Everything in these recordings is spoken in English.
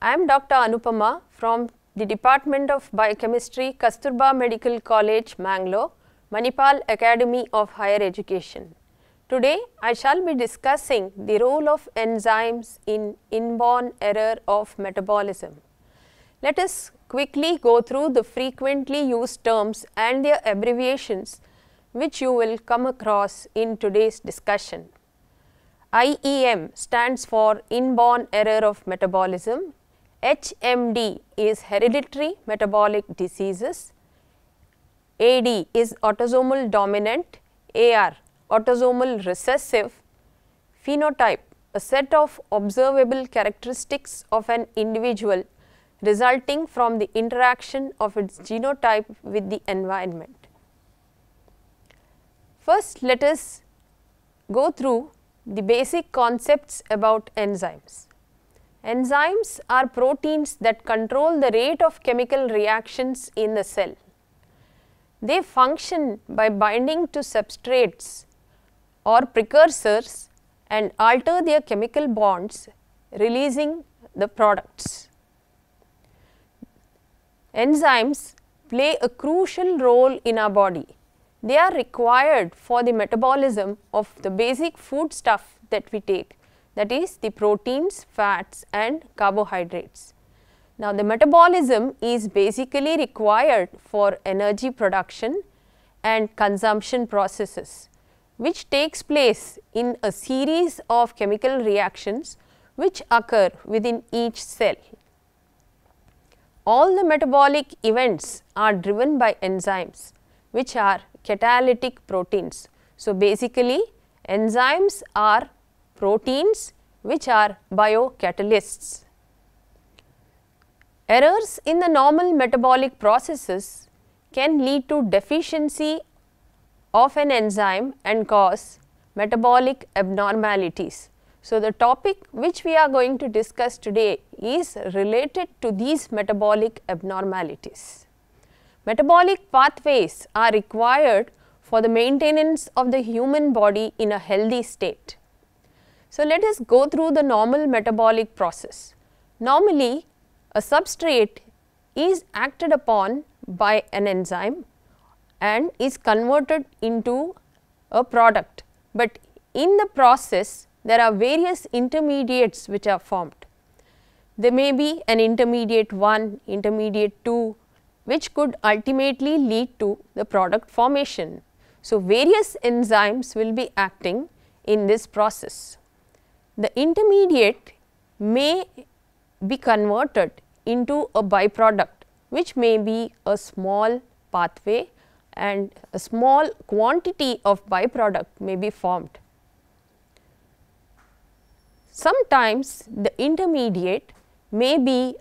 I am Dr. Anupama from the Department of Biochemistry, Kasturba Medical College, Mangalore, Manipal Academy of Higher Education. Today, I shall be discussing the role of enzymes in inborn error of metabolism. Let us quickly go through the frequently used terms and their abbreviations which you will come across in today's discussion. IEM stands for inborn error of metabolism. HMD is hereditary metabolic diseases. AD is autosomal dominant, AR autosomal recessive. Phenotype a set of observable characteristics of an individual resulting from the interaction of its genotype with the environment. First, let us go through the basic concepts about enzymes. Enzymes are proteins that control the rate of chemical reactions in the cell. They function by binding to substrates or precursors and alter their chemical bonds releasing the products. Enzymes play a crucial role in our body they are required for the metabolism of the basic food stuff that we take that is the proteins, fats and carbohydrates. Now, the metabolism is basically required for energy production and consumption processes which takes place in a series of chemical reactions which occur within each cell. All the metabolic events are driven by enzymes which are catalytic proteins. So, basically enzymes are proteins which are biocatalysts. Errors in the normal metabolic processes can lead to deficiency of an enzyme and cause metabolic abnormalities. So, the topic which we are going to discuss today is related to these metabolic abnormalities. Metabolic pathways are required for the maintenance of the human body in a healthy state. So, let us go through the normal metabolic process. Normally, a substrate is acted upon by an enzyme and is converted into a product, but in the process there are various intermediates which are formed. There may be an intermediate 1, intermediate 2, which could ultimately lead to the product formation. So, various enzymes will be acting in this process. The intermediate may be converted into a byproduct which may be a small pathway and a small quantity of byproduct may be formed. Sometimes the intermediate may be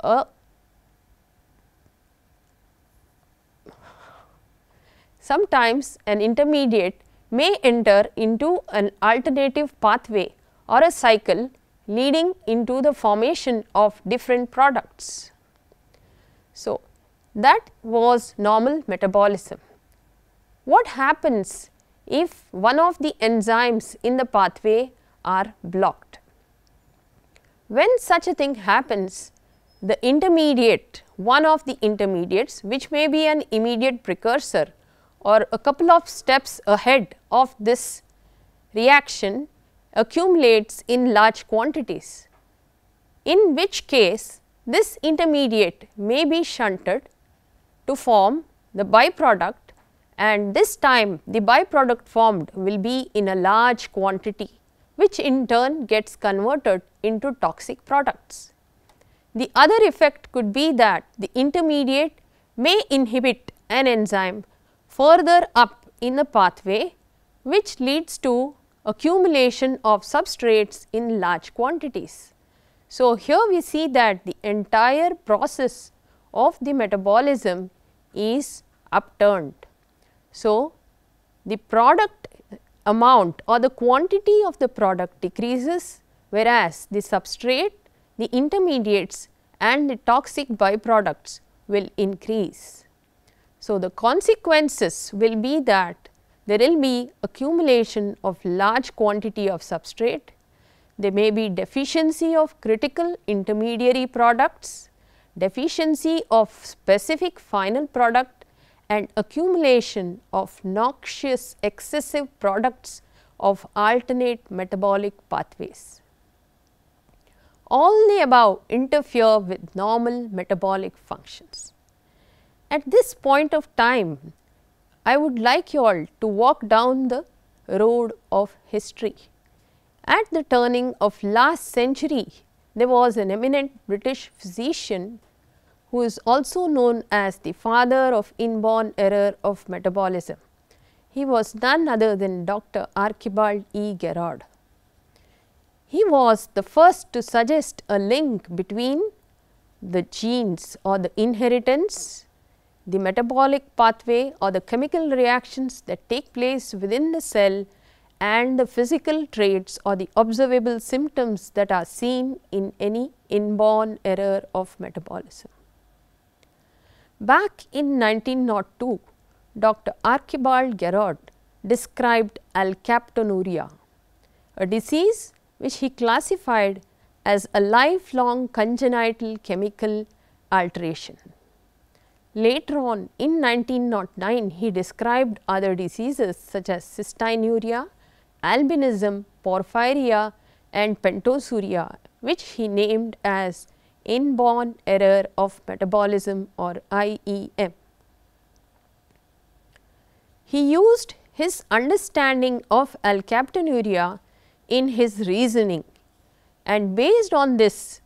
a sometimes an intermediate may enter into an alternative pathway or a cycle leading into the formation of different products. So, that was normal metabolism. What happens if one of the enzymes in the pathway are blocked? When such a thing happens, the intermediate, one of the intermediates which may be an immediate precursor or a couple of steps ahead of this reaction accumulates in large quantities, in which case this intermediate may be shunted to form the byproduct and this time the byproduct formed will be in a large quantity which in turn gets converted into toxic products. The other effect could be that the intermediate may inhibit an enzyme further up in the pathway which leads to accumulation of substrates in large quantities. So, here we see that the entire process of the metabolism is upturned. So, the product amount or the quantity of the product decreases whereas the substrate, the intermediates and the toxic byproducts will increase. So, the consequences will be that there will be accumulation of large quantity of substrate, there may be deficiency of critical intermediary products, deficiency of specific final product and accumulation of noxious excessive products of alternate metabolic pathways. All the above interfere with normal metabolic functions. At this point of time, I would like you all to walk down the road of history. At the turning of last century, there was an eminent British physician who is also known as the father of inborn error of metabolism. He was none other than Dr. Archibald E. Garrod. He was the first to suggest a link between the genes or the inheritance, the metabolic pathway or the chemical reactions that take place within the cell and the physical traits or the observable symptoms that are seen in any inborn error of metabolism. Back in 1902, Dr. Archibald Garrod described alkaptonuria, a disease which he classified as a lifelong congenital chemical alteration. Later on in 1909, he described other diseases such as cystinuria, albinism, porphyria and pentosuria which he named as inborn error of metabolism or IEM. He used his understanding of alkaptonuria in his reasoning and based on this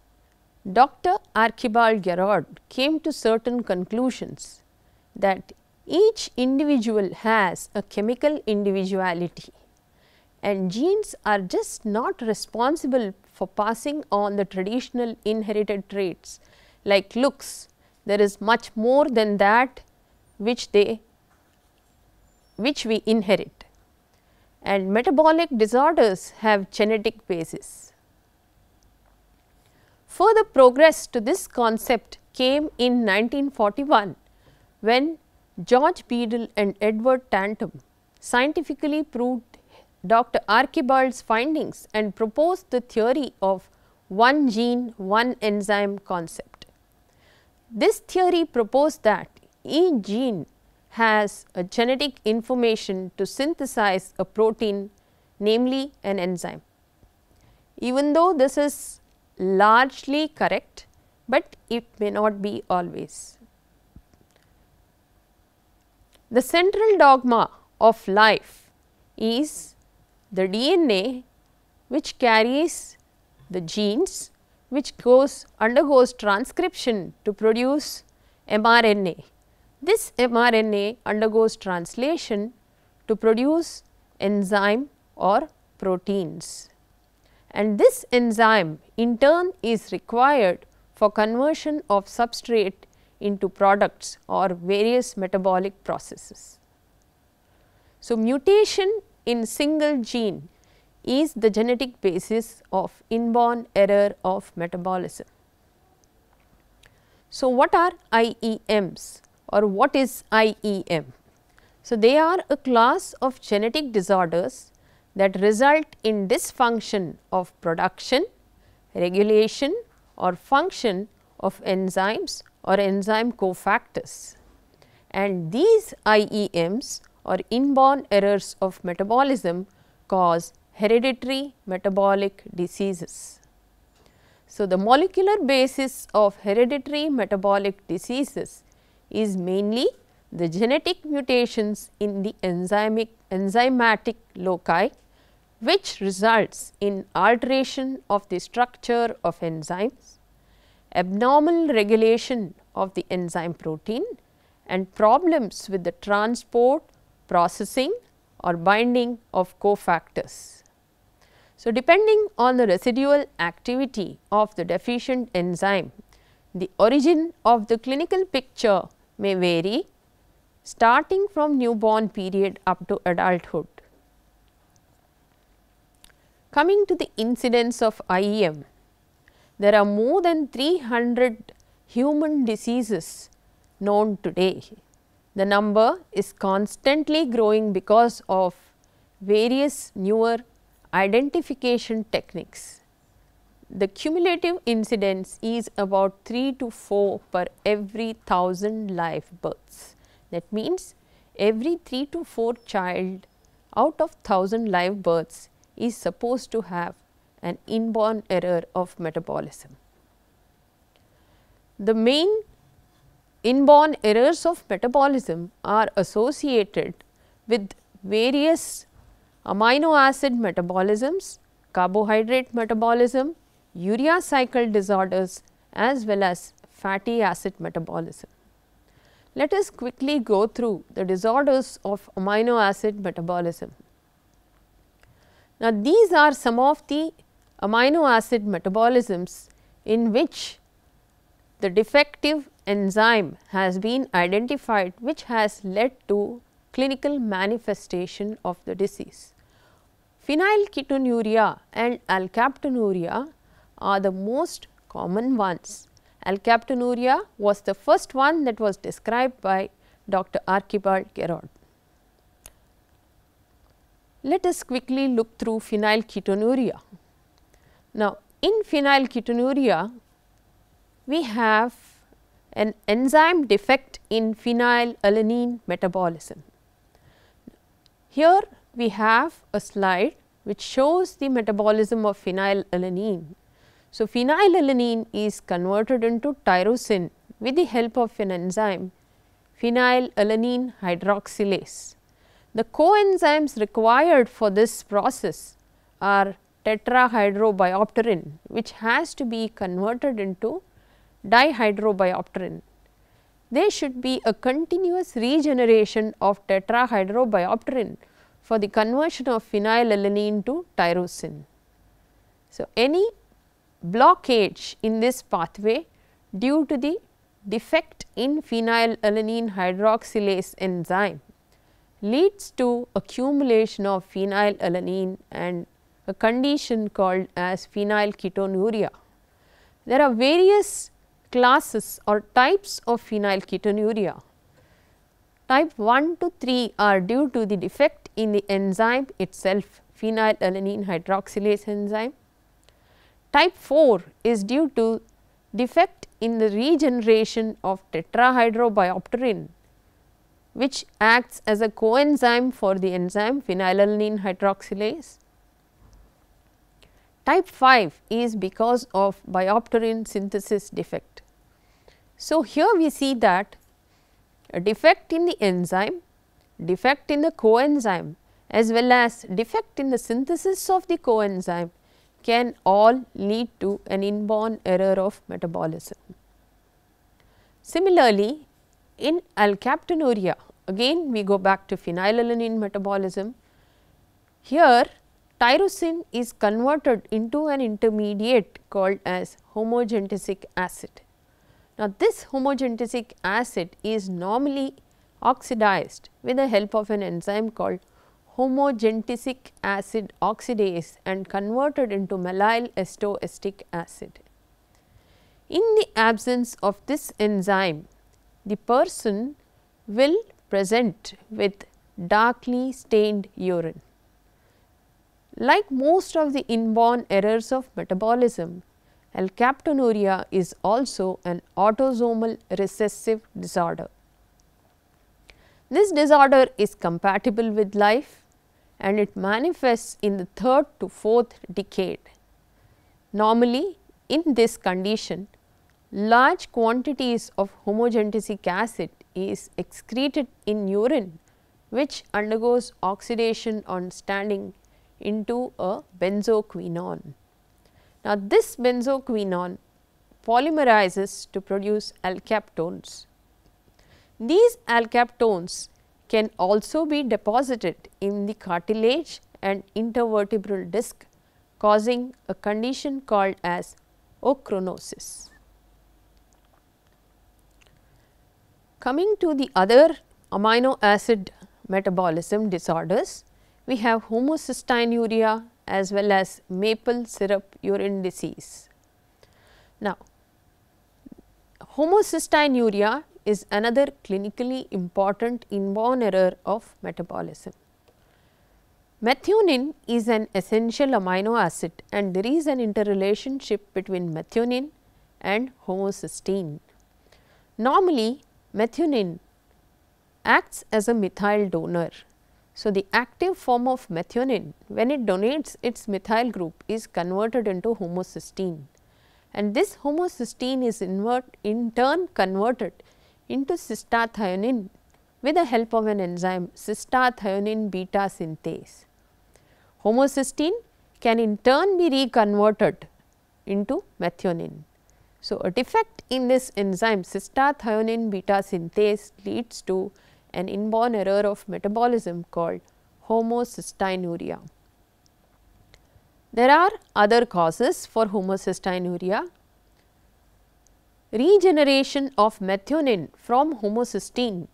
Dr. Archibald Garrod came to certain conclusions that each individual has a chemical individuality and genes are just not responsible for passing on the traditional inherited traits like looks. There is much more than that which they which we inherit and metabolic disorders have genetic basis. Further progress to this concept came in 1941 when George Beadle and Edward Tatum scientifically proved Dr. Archibald's findings and proposed the theory of one gene, one enzyme concept. This theory proposed that each gene has a genetic information to synthesize a protein namely an enzyme. Even though this is largely correct, but it may not be always. The central dogma of life is the DNA which carries the genes which goes undergoes transcription to produce mRNA this mRNA undergoes translation to produce enzyme or proteins and this enzyme in turn is required for conversion of substrate into products or various metabolic processes. So, mutation in single gene is the genetic basis of inborn error of metabolism. So, what are IEMs? or what is IEM? So, they are a class of genetic disorders that result in dysfunction of production, regulation or function of enzymes or enzyme cofactors. And these IEMs or inborn errors of metabolism cause hereditary metabolic diseases. So, the molecular basis of hereditary metabolic diseases is mainly the genetic mutations in the enzymic enzymatic loci which results in alteration of the structure of enzymes, abnormal regulation of the enzyme protein and problems with the transport, processing or binding of cofactors. So, depending on the residual activity of the deficient enzyme, the origin of the clinical picture may vary starting from newborn period up to adulthood. Coming to the incidence of IEM, there are more than 300 human diseases known today. The number is constantly growing because of various newer identification techniques. The cumulative incidence is about 3 to 4 per every 1000 live births. That means, every 3 to 4 child out of 1000 live births is supposed to have an inborn error of metabolism. The main inborn errors of metabolism are associated with various amino acid metabolisms, carbohydrate metabolism, urea cycle disorders as well as fatty acid metabolism. Let us quickly go through the disorders of amino acid metabolism. Now, these are some of the amino acid metabolisms in which the defective enzyme has been identified which has led to clinical manifestation of the disease. Phenylketonuria and alkaptonuria are the most common ones. Alkaptonuria was the first one that was described by Dr. Archibald Garrod. Let us quickly look through phenylketonuria. Now, in phenylketonuria, we have an enzyme defect in phenylalanine metabolism. Here we have a slide which shows the metabolism of phenylalanine. So, phenylalanine is converted into tyrosine with the help of an enzyme phenylalanine hydroxylase. The coenzymes required for this process are tetrahydrobiopterin which has to be converted into dihydrobiopterin. There should be a continuous regeneration of tetrahydrobiopterin for the conversion of phenylalanine to tyrosine. So, any blockage in this pathway due to the defect in phenylalanine hydroxylase enzyme leads to accumulation of phenylalanine and a condition called as phenylketonuria. There are various classes or types of phenylketonuria. Type 1 to 3 are due to the defect in the enzyme itself phenylalanine hydroxylase enzyme. Type 4 is due to defect in the regeneration of tetrahydrobiopterin which acts as a coenzyme for the enzyme phenylalanine hydroxylase. Type 5 is because of biopterin synthesis defect. So, here we see that a defect in the enzyme, defect in the coenzyme as well as defect in the synthesis of the coenzyme can all lead to an inborn error of metabolism. Similarly, in alkaptonuria again we go back to phenylalanine metabolism. Here tyrosine is converted into an intermediate called as homogentisic acid. Now, this homogentisic acid is normally oxidized with the help of an enzyme called homogentisic acid oxidase and converted into mallyl ester acid. In the absence of this enzyme, the person will present with darkly stained urine. Like most of the inborn errors of metabolism, alkaptonuria is also an autosomal recessive disorder. This disorder is compatible with life and it manifests in the third to fourth decade. Normally, in this condition, large quantities of homogentisic acid is excreted in urine which undergoes oxidation on standing into a benzoquinone. Now, this benzoquinone polymerizes to produce alkaptones. These alkaptones can also be deposited in the cartilage and intervertebral disc causing a condition called as ochronosis. Coming to the other amino acid metabolism disorders, we have homocystinuria as well as maple syrup urine disease. Now, homocystinuria is another clinically important inborn error of metabolism. Methionine is an essential amino acid and there is an interrelationship between methionine and homocysteine. Normally, methionine acts as a methyl donor. So, the active form of methionine when it donates its methyl group is converted into homocysteine and this homocysteine is invert, in turn converted into cystathionine with the help of an enzyme cystathionine beta synthase. Homocysteine can in turn be reconverted into methionine. So, a defect in this enzyme cystathionine beta synthase leads to an inborn error of metabolism called homocystinuria. There are other causes for homocystinuria. Regeneration of methionine from homocysteine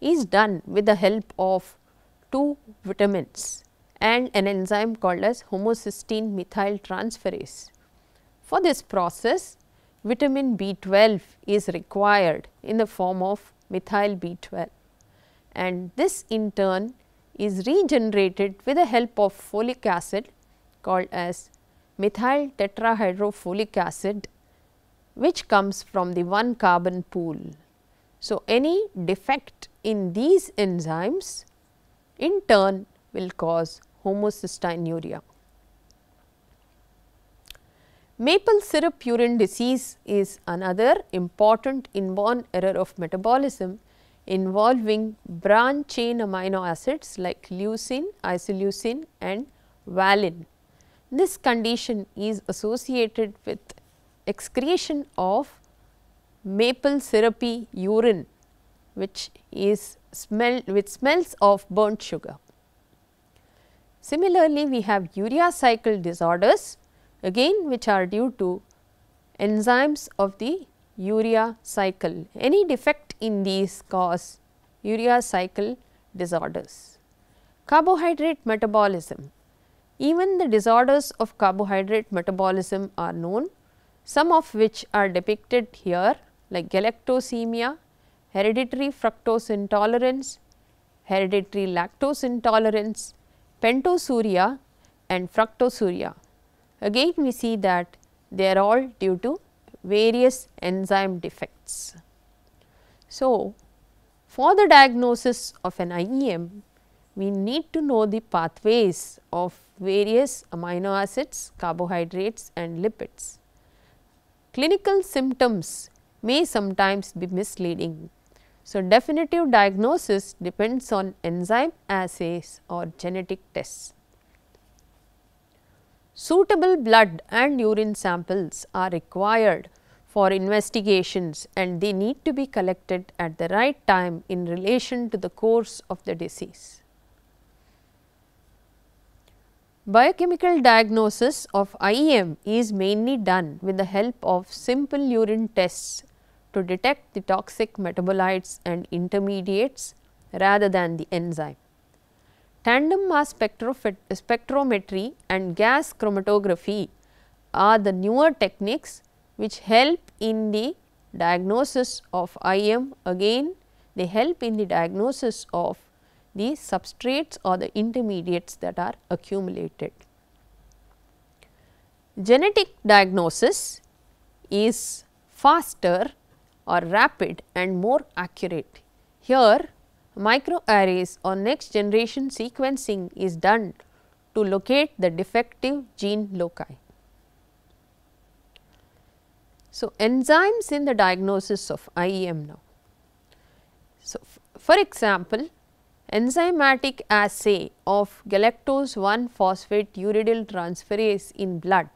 is done with the help of two vitamins and an enzyme called as homocysteine methyl transferase. For this process, vitamin B12 is required in the form of methyl B12 and this in turn is regenerated with the help of folic acid called as methyl tetrahydrofolic acid which comes from the one carbon pool. So, any defect in these enzymes in turn will cause homocystinuria. Maple syrup urine disease is another important inborn error of metabolism involving branch chain amino acids like leucine, isoleucine and valine. This condition is associated with excretion of maple syrupy urine which is smell which smells of burnt sugar. Similarly, we have urea cycle disorders again which are due to enzymes of the urea cycle. Any defect in these cause urea cycle disorders. Carbohydrate metabolism. Even the disorders of carbohydrate metabolism are known, some of which are depicted here like galactosemia, hereditary fructose intolerance, hereditary lactose intolerance, pentosuria and fructosuria. Again we see that they are all due to various enzyme defects. So, for the diagnosis of an IEM, we need to know the pathways of various amino acids, carbohydrates and lipids. Clinical symptoms may sometimes be misleading. So, definitive diagnosis depends on enzyme assays or genetic tests. Suitable blood and urine samples are required for investigations and they need to be collected at the right time in relation to the course of the disease. Biochemical diagnosis of IEM is mainly done with the help of simple urine tests to detect the toxic metabolites and intermediates rather than the enzyme. Tandem mass spectrometry and gas chromatography are the newer techniques which help in the diagnosis of IM again they help in the diagnosis of the substrates or the intermediates that are accumulated. Genetic diagnosis is faster or rapid and more accurate. Here microarrays or next generation sequencing is done to locate the defective gene loci. So, enzymes in the diagnosis of IEM now. So, for example, enzymatic assay of galactose 1 phosphate uridyl transferase in blood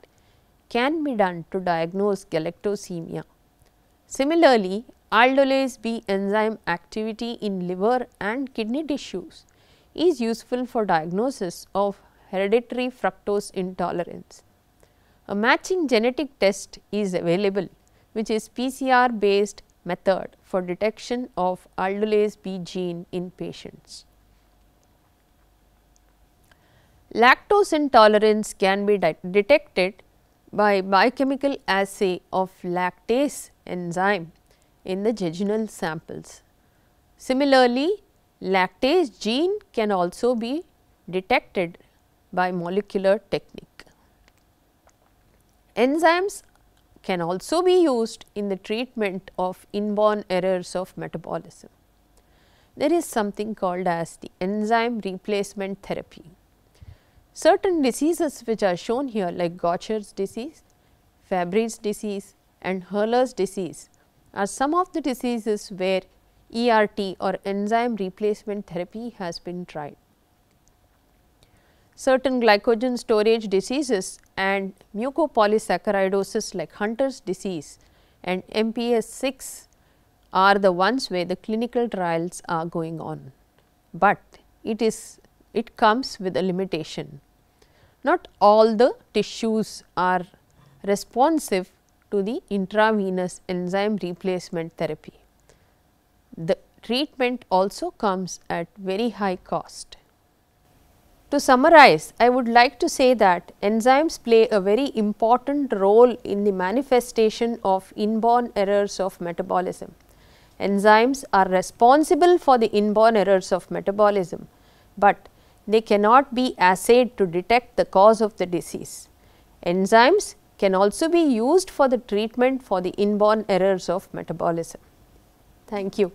can be done to diagnose galactosemia. Similarly, aldolase B enzyme activity in liver and kidney tissues is useful for diagnosis of hereditary fructose intolerance. A matching genetic test is available which is PCR based method for detection of aldolase B gene in patients. Lactose intolerance can be detected by biochemical assay of lactase enzyme in the jejunal samples. Similarly, lactase gene can also be detected by molecular technique. Enzymes can also be used in the treatment of inborn errors of metabolism. There is something called as the enzyme replacement therapy. Certain diseases which are shown here like Gaucher's disease, Fabry's disease and Hurler's disease are some of the diseases where ERT or enzyme replacement therapy has been tried. Certain glycogen storage diseases and mucopolysaccharidosis like Hunter's disease and MPS 6 are the ones where the clinical trials are going on, but it is it comes with a limitation. Not all the tissues are responsive to the intravenous enzyme replacement therapy. The treatment also comes at very high cost. To summarize, I would like to say that enzymes play a very important role in the manifestation of inborn errors of metabolism. Enzymes are responsible for the inborn errors of metabolism, but they cannot be assayed to detect the cause of the disease. Enzymes can also be used for the treatment for the inborn errors of metabolism. Thank you.